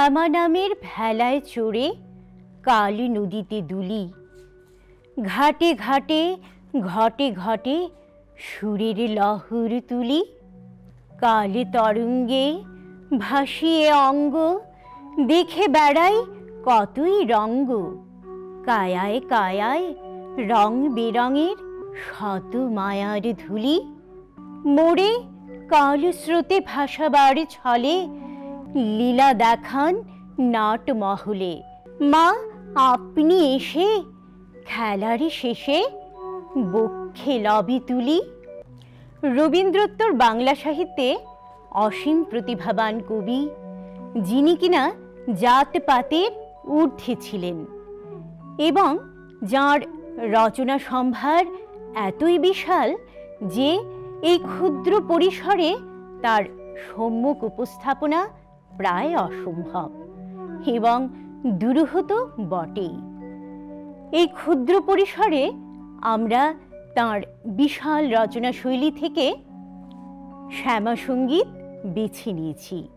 শ্যামা নামের ভেলায় চড়ে কালী নদীতে দুলি। ঘাটে ঘাটে, ঘটে ঘটে সুরের লহর তুলি। কালে তরঙ্গে ভাসিয়ে অঙ্গ, দেখে বেড়াই কতই রঙ্গ। কায়ায় কায়ায় রং বেরঙের শত মায়ার ধুলি। মোড়ে কাল স্রোতে ভাসাবার ছলে লীলা দেখান নাট মহলে। মা, আপনি এসে খেলার শেষে বক্ষে লবি তুলি। রবীন্দ্রোত্তর বাংলা সাহিত্যে অসীম প্রতিভাবান কবি, যিনি কিনা জাতপাতের ঊর্ধ্বে ছিলেন এবং যার রচনা সম্ভার এতই বিশাল যে এই ক্ষুদ্র পরিসরে তার সম্মুখ উপস্থাপনা প্রায় অসম্ভব। এবং দুরূহত বটেই। এই ক্ষুদ্র পরিসরে আমরা তার বিশাল রচনাশৈলী থেকে শ্যামাসঙ্গীত বেছে নিয়েছি।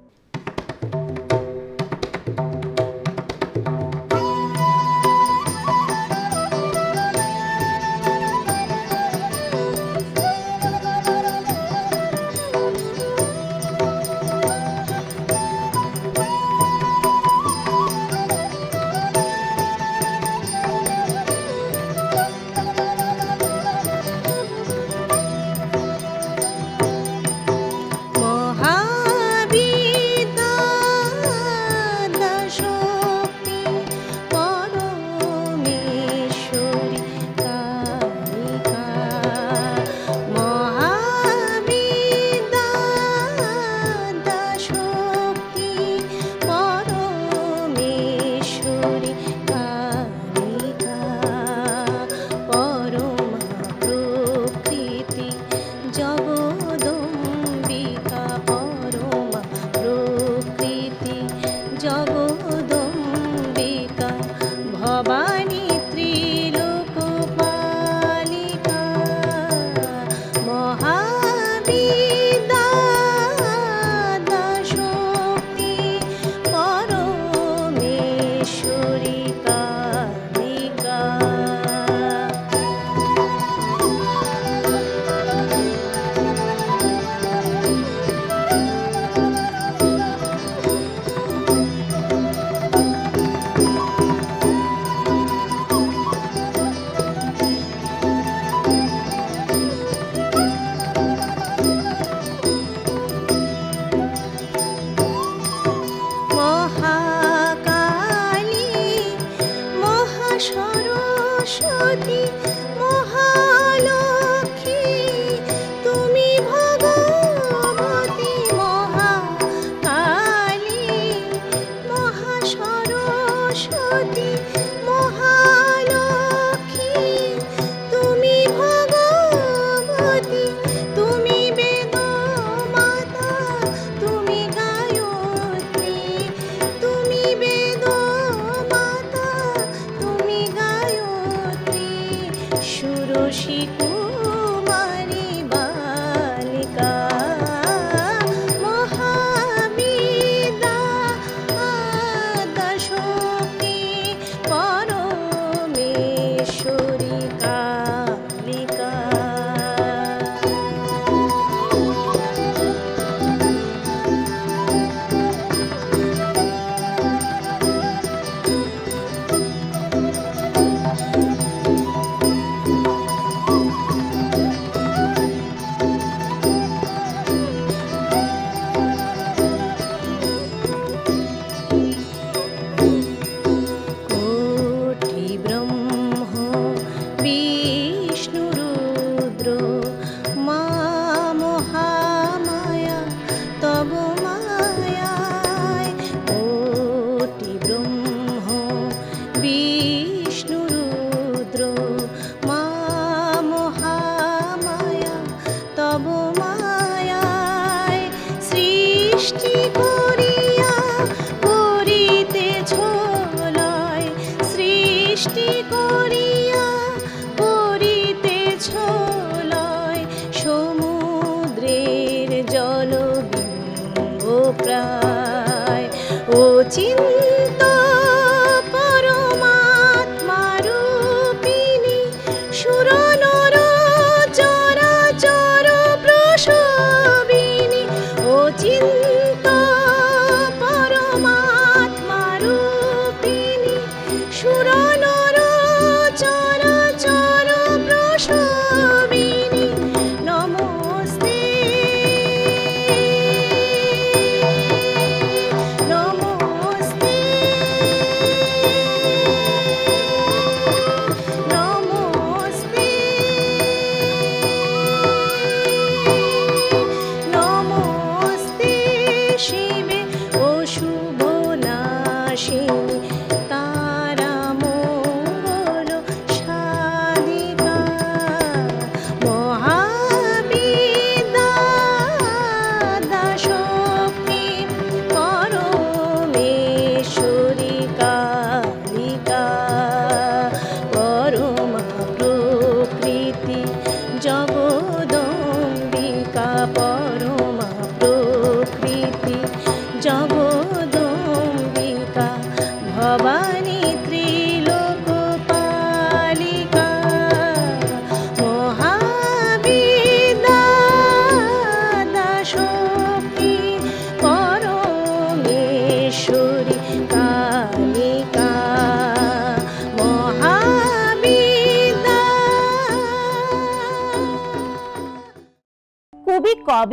картины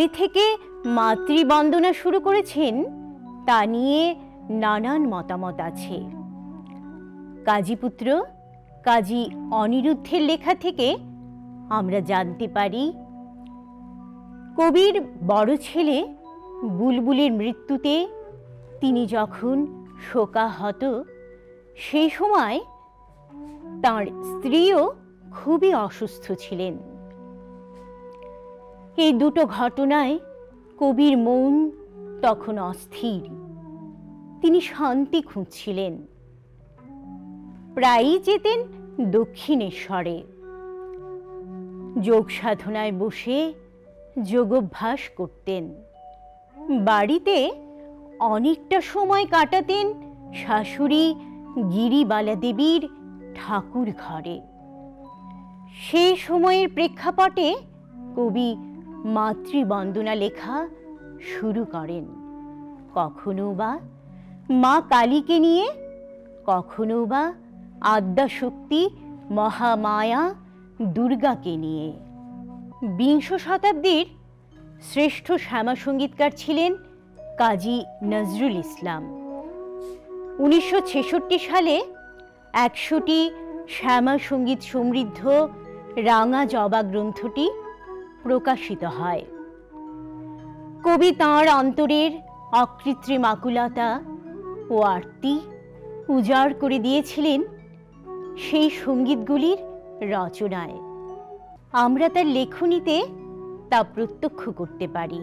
কবি থেকে মাতৃবন্দনা শুরু করেছেন তা নিয়ে নানান মতামত আছে। কাজীপুত্র কাজী অনিরুদ্ধের লেখা থেকে আমরা জানতে পারি, কবির বড় ছেলে বুলবুলের মৃত্যুতে তিনি যখন শোকাহত, সেই সময় তাঁর স্ত্রীও খুবই অসুস্থ ছিলেন। এই দুটো ঘটনায় কবির মন তখন অস্থির। তিনি শান্তি খুঁজছিলেন। প্রায়ই যেতেন দক্ষিণেশ্বরে। যোগ সাধনায় বসে যোগাভ্যাস করতেন। বাড়িতে অনেকটা সময় কাটাতেন শাশুড়ি গিরিবালা দেবীর ঠাকুর ঘরে সেই সময়ের প্রেক্ষাপটে কবি মাতৃবন্দনা লেখা শুরু করেন। কখনো বা মা কালীকে নিয়ে, কখনো বা আদ্যাশক্তি মহামায়া দুর্গাকে নিয়ে। বিংশ শতাব্দীর শ্রেষ্ঠ শ্যামা সঙ্গীতকার ছিলেন কাজী নজরুল ইসলাম। উনিশশো ছেষট্টি সালে একশোটি শ্যামা সংগীত সমৃদ্ধ রাঙা জবা গ্রন্থটি প্রকাশিত হয়। কবি তাঁর অন্তরের অকৃত্রিম আকুলতা ও আরতি উজাড় করে দিয়েছিলেন সেই সঙ্গীতগুলির রচনায়। আমরা তার লেখনীতে তা প্রত্যক্ষ করতে পারি।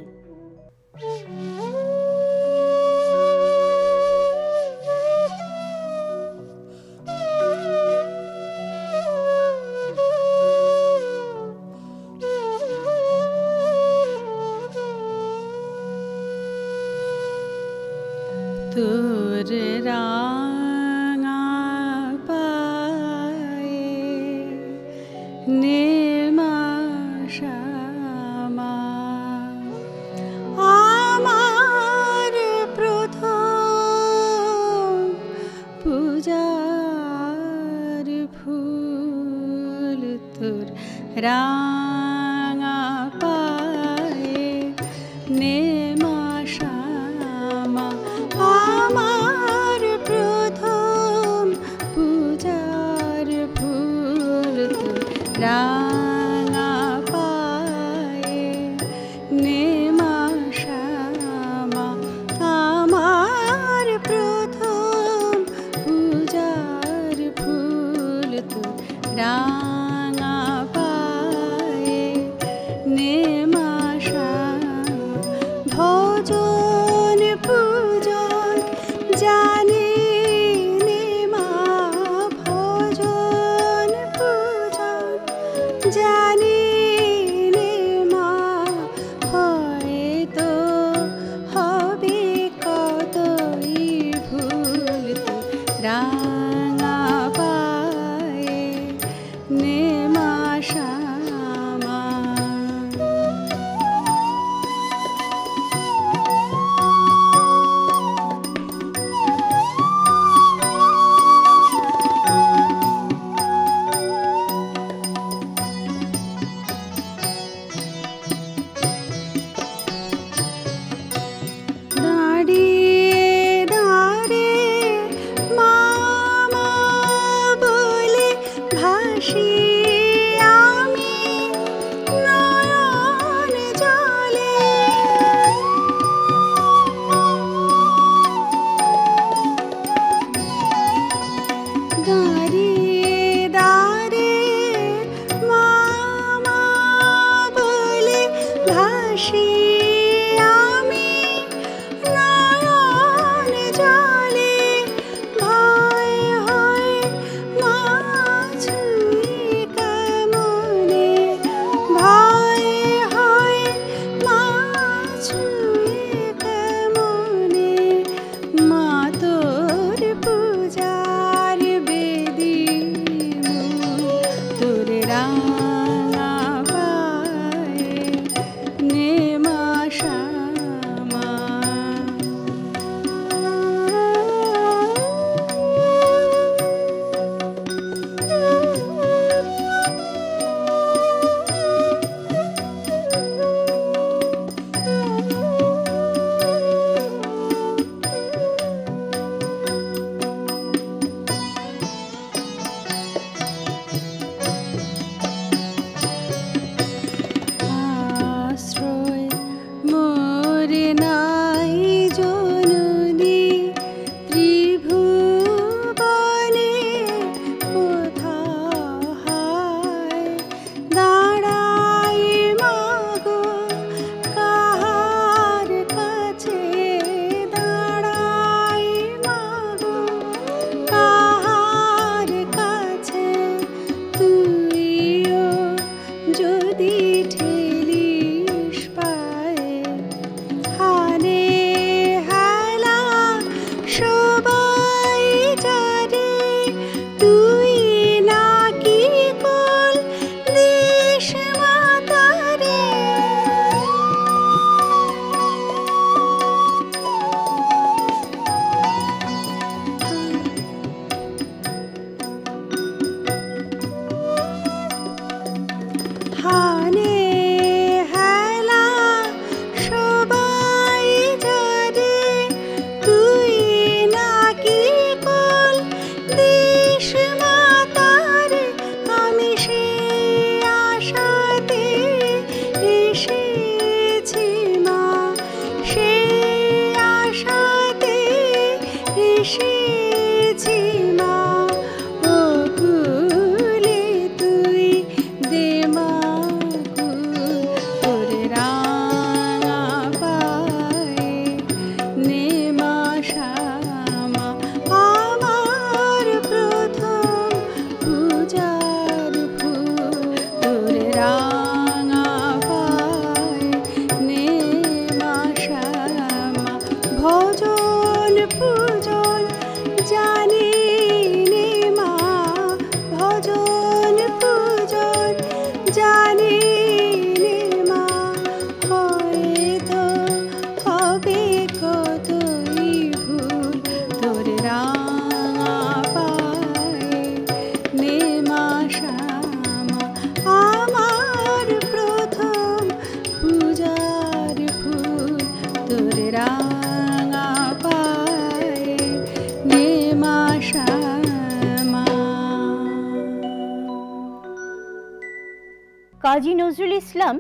কাজী নজরুল ইসলাম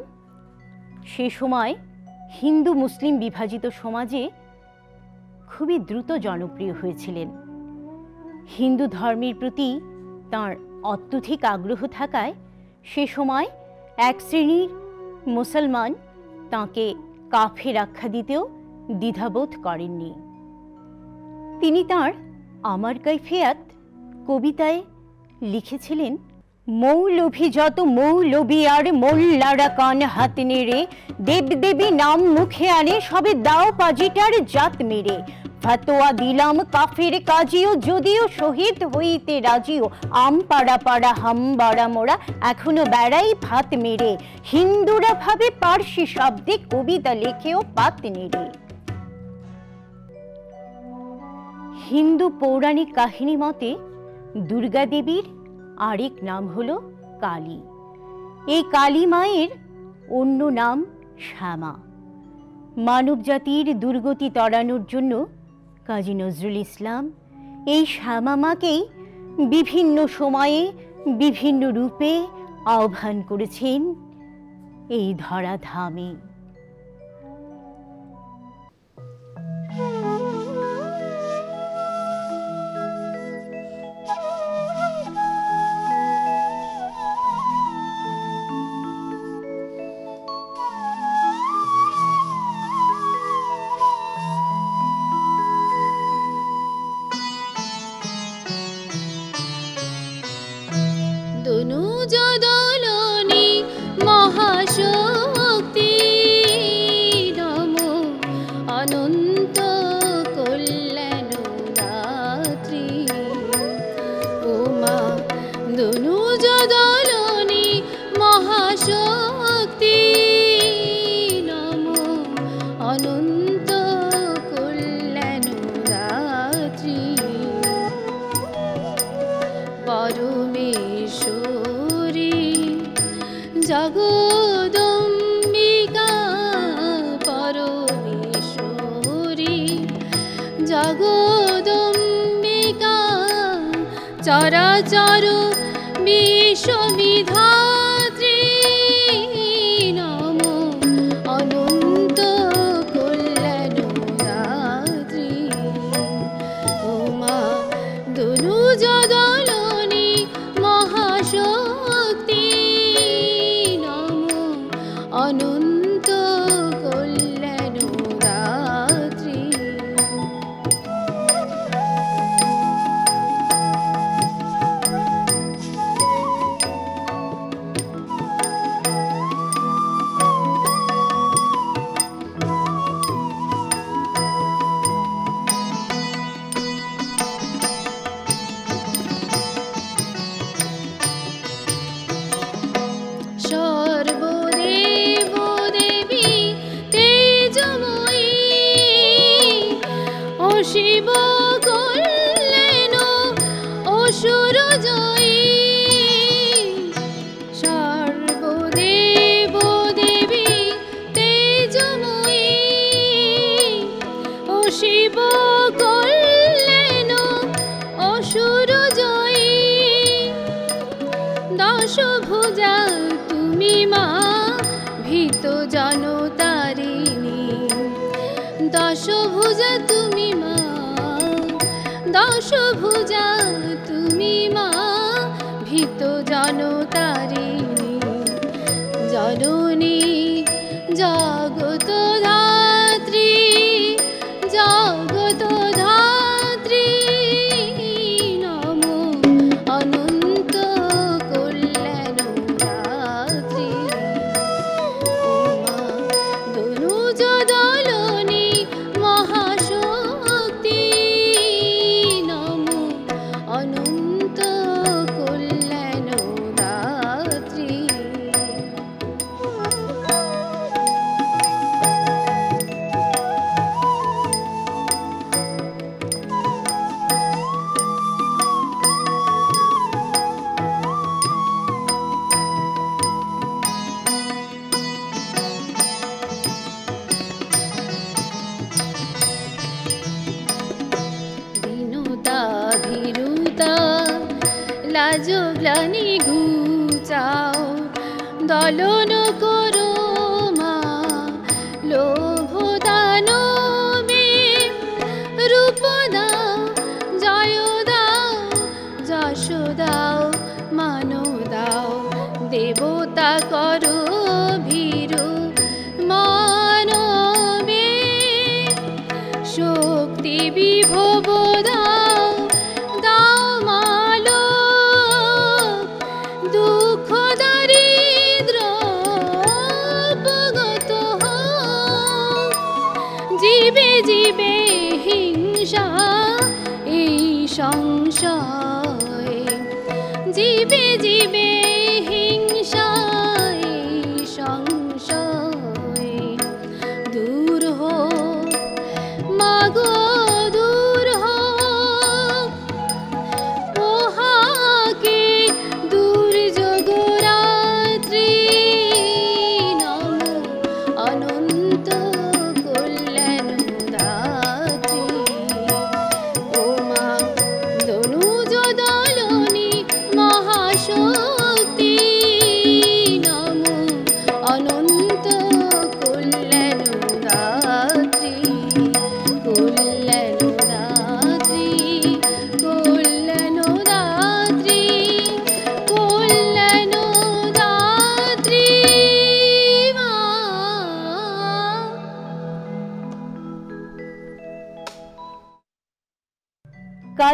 সে সময় হিন্দু মুসলিম বিভাজিত সমাজে খুবই দ্রুত জনপ্রিয় হয়েছিলেন। হিন্দু ধর্মের প্রতি তাঁর অত্যধিক আগ্রহ থাকায় সে সময় এক শ্রেণির মুসলমান তাঁকে কাফে আখ্যা দিতেও দ্বিধাবোধ করেননি। তিনি তাঁর আমার কৈফিয়াত কবিতায় লিখেছিলেন মৌলভি যত মৌলবি আর মোল্লারা কান হাত নেড়ে দেবদেবী নাম মুখে আনে, সবে দাও পাজিটার জাত মেরে। ফাতোয়া দিলাম কাফের কাজিও, যদিও শহীদ হইতে রাজিও। আম পাড়া পাড়া, হাম বাড়া মোড়া, এখনও বেড়াই ভাত মেরে। হিন্দুরা ভাবে পার্সি শব্দে কবিতা লেখেও পাত নেড়ে। হিন্দু পৌরাণিক কাহিনী মতে দুর্গাদেবীর আরেক নাম হলো কালী। এই কালী মায়ের অন্য নাম শ্যামা। মানব জাতির দুর্গতি তড়ানোর জন্য কাজী নজরুল ইসলাম এই শ্যামা মাকেই বিভিন্ন সময়ে, বিভিন্ন রূপে আহ্বান করেছেন এই ধরাধামে। দশ ভুজা তুমি মা ভীত জনতারিণী। জননী জগত দেবতা করো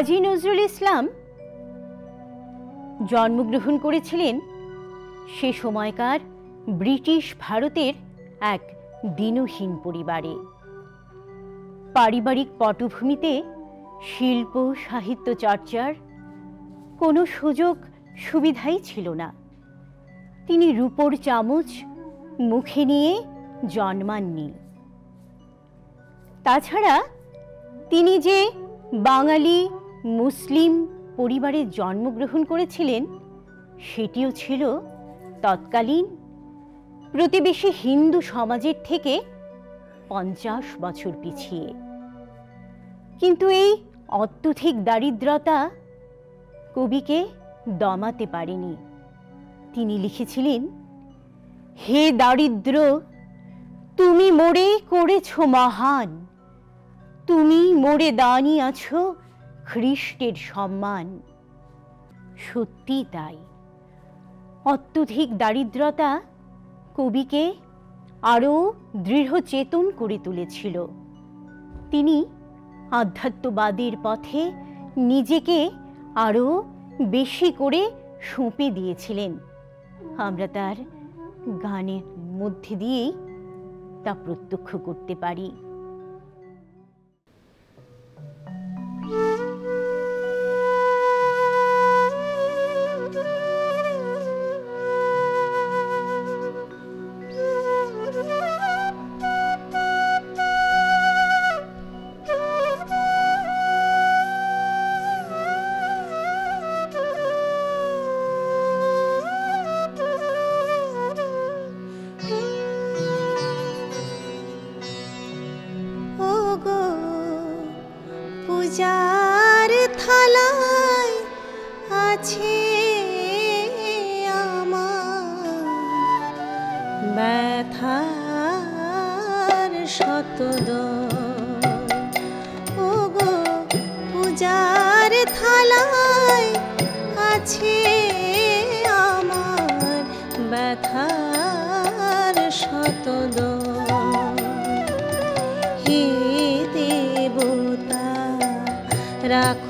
কাজী নজরুল ইসলাম জন্মগ্রহণ করেছিলেন সে সময়কার ব্রিটিশ ভারতের এক দিনহীন পরিবারে। পারিবারিক পটভূমিতে শিল্প, সাহিত্য চর্চার কোনো সুযোগ সুবিধাই ছিল না। তিনি রূপোর চামচ মুখে নিয়ে জন্মাননি। তাছাড়া তিনি যে বাঙালি মুসলিম পরিবারে জন্মগ্রহণ করেছিলেন, সেটিও ছিল তৎকালীন প্রতিবেশী হিন্দু সমাজের থেকে পঞ্চাশ বছর পিছিয়ে। কিন্তু এই অত্যধিক দারিদ্রতা কবিকে দমাতে পারেনি। তিনি লিখেছিলেন, হে দারিদ্র, তুমি মোড়ে করেছ মহান। তুমি মোড়ে দাঁড়িয়ে আছো খ্রিস্টের সম্মান সত্যি তাই। অত্যধিক দারিদ্রতা কবিকে আরও দৃঢ় চেতন করে তুলেছিল। তিনি আধ্যাত্মবাদের পথে নিজেকে আরও বেশি করে সঁপে দিয়েছিলেন। আমরা তার গানের মধ্যে দিয়েই তা প্রত্যক্ষ করতে পারি। শতদ ওগো পূজার থালায় আছে আমার ব্যথার শতদ হে দেবতা রাখো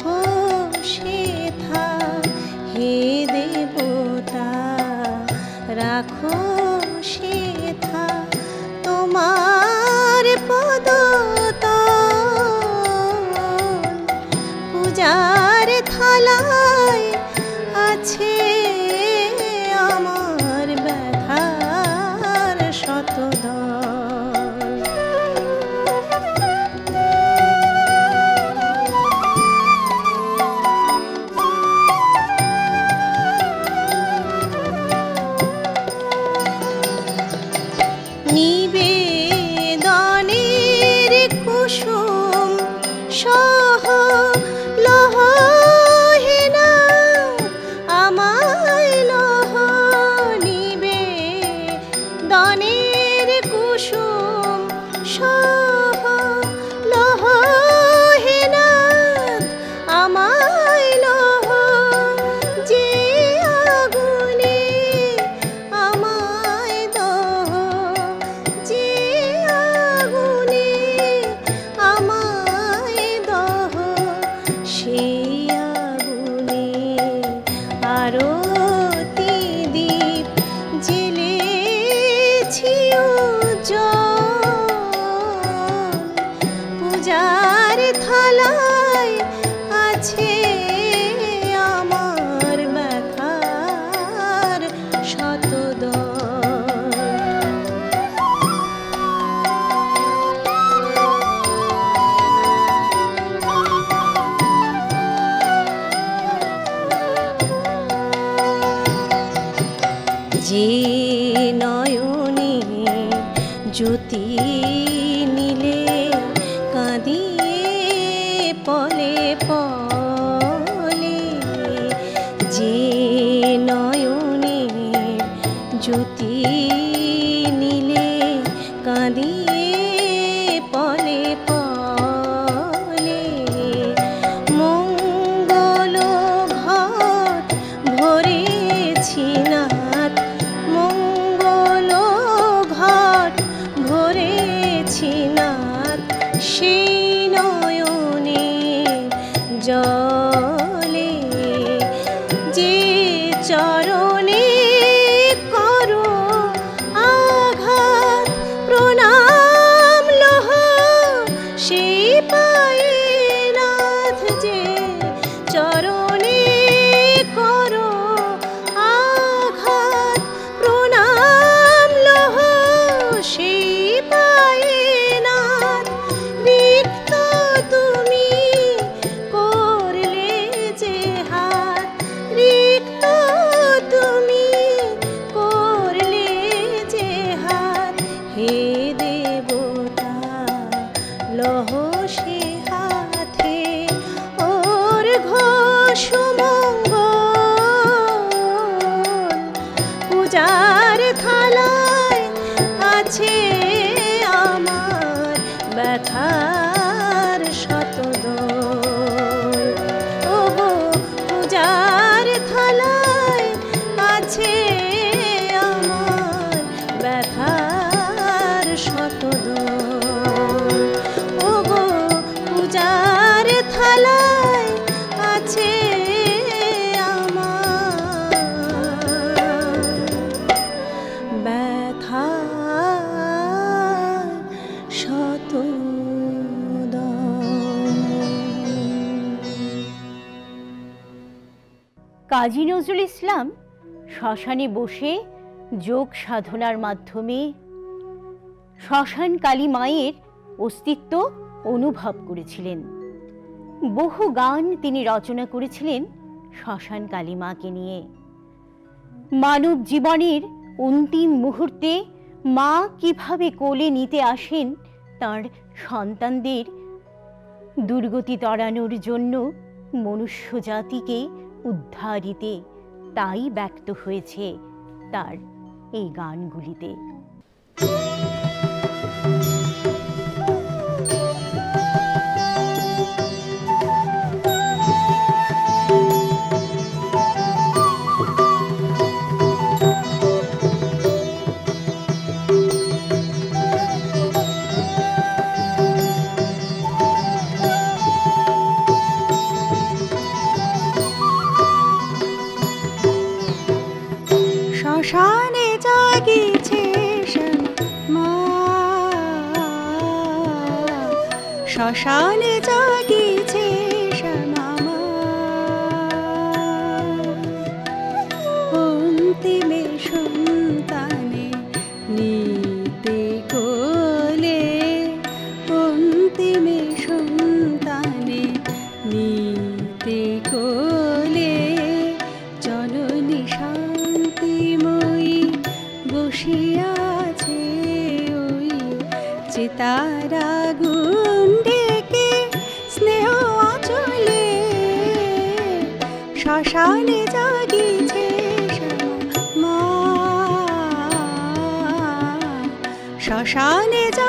কুসুম সহ নীলে কাঁদিয়ে যার থালায় আছে কাজী নজরুল ইসলাম শ্মশানে বসে যোগ সাধনার মাধ্যমে শ্মশান কালী মায়ের অস্তিত্ব অনুভব করেছিলেন। বহু গান তিনি রচনা করেছিলেন শ্মশান কালী মাকে নিয়ে। মানব জীবনের অন্তিম মুহূর্তে মা কীভাবে কোলে নিতে আসেন তার সন্তানদের দুর্গতি তড়ানোর জন্য মনুষ্য জাতিকে উদ্ধারিতে তাই ব্যক্ত হয়েছে তার এই গানগুলিতে। শ্মশানে 少少的。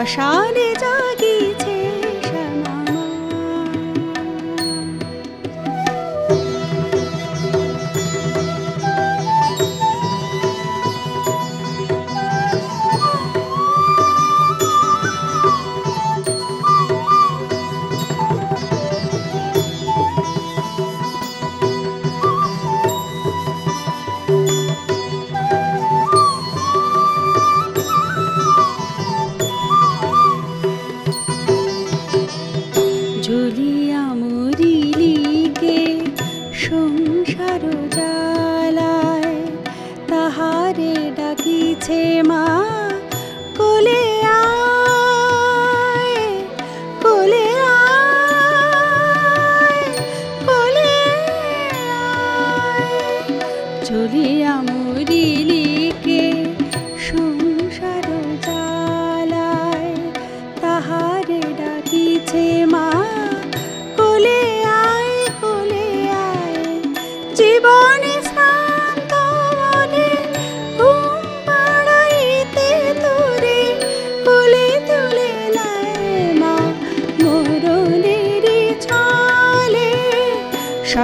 শ্মশানে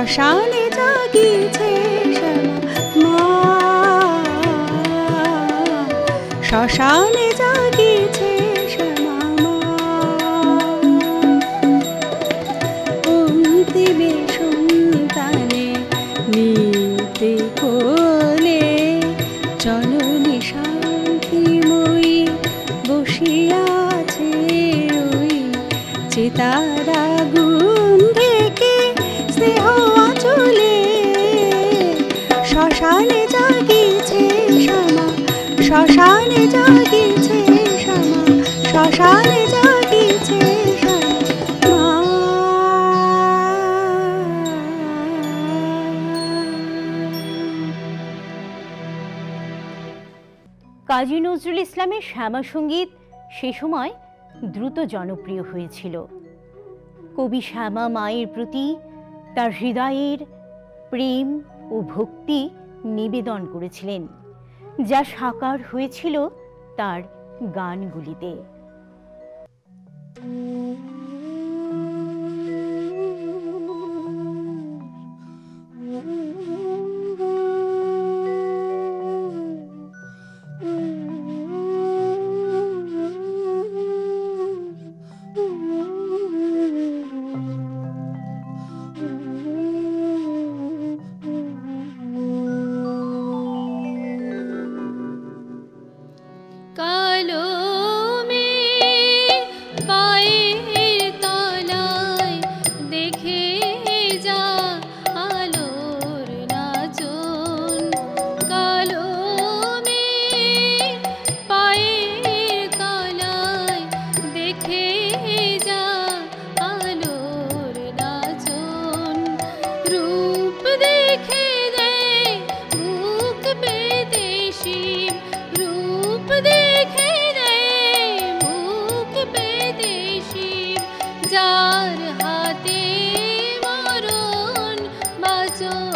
শ্মশানে জাগিছে শ্যামা মা। শ্মশানে কাজী নজরুল ইসলামের শ্যামা সংগীত সে সময় দ্রুত জনপ্রিয় হয়েছিল। কবি শ্যামা মায়ের প্রতি তার হৃদয়ের প্রেম ও ভক্তি নিবেদন করেছিলেন, যা সাকার হয়েছিল তার গানগুলিতে। do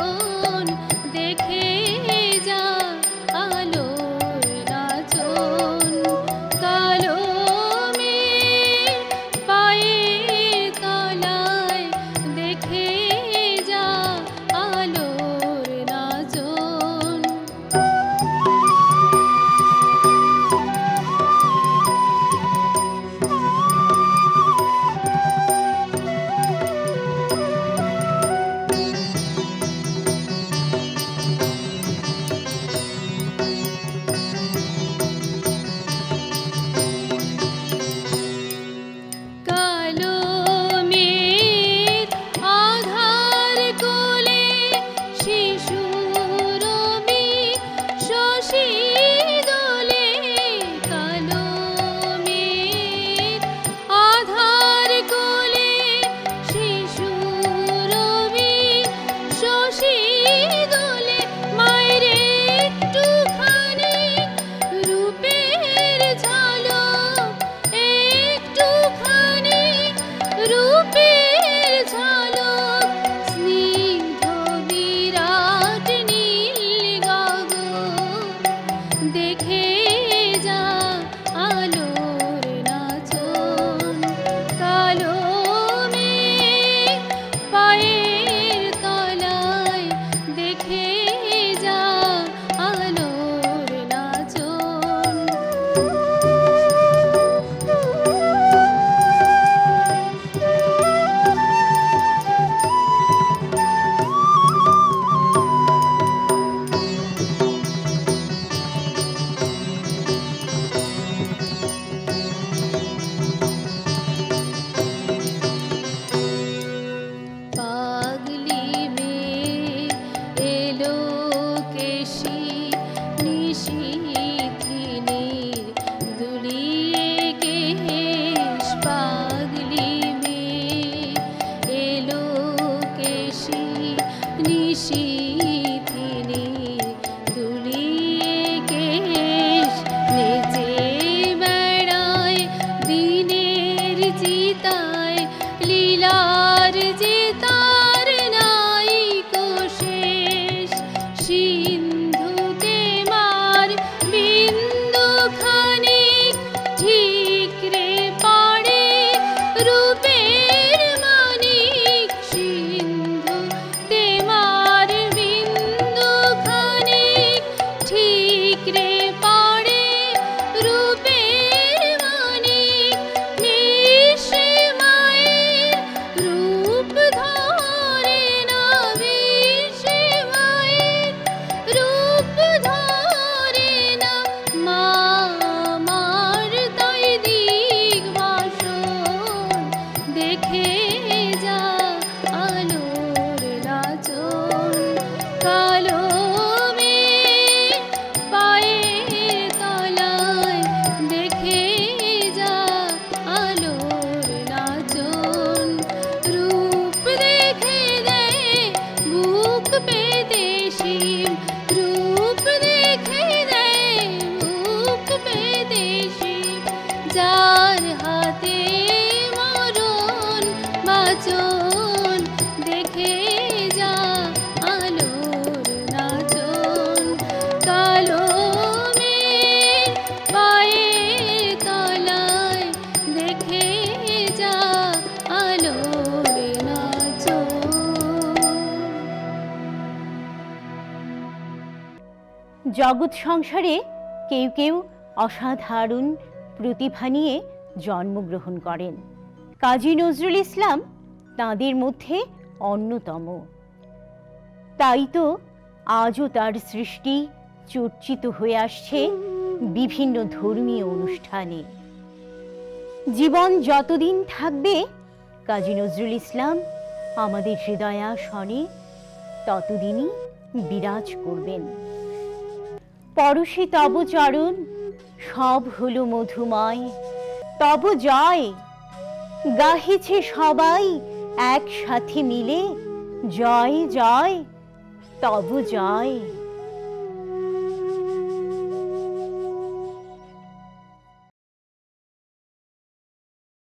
জগৎ সংসারে কেউ কেউ অসাধারণ প্রতিভা নিয়ে জন্মগ্রহণ করেন। কাজী নজরুল ইসলাম তাঁদের মধ্যে অন্যতম। তাই তো আজও তার সৃষ্টি চর্চিত হয়ে আসছে বিভিন্ন ধর্মীয় অনুষ্ঠানে। জীবন যতদিন থাকবে, কাজী নজরুল ইসলাম আমাদের হৃদয়াসনে ততদিনই বিরাজ করবেন। পরশে তব চরণ, সব হলো মধুময়। তব জয়, গাহিছে সবাই একসাথে মিলে জয় জয় তব জয়।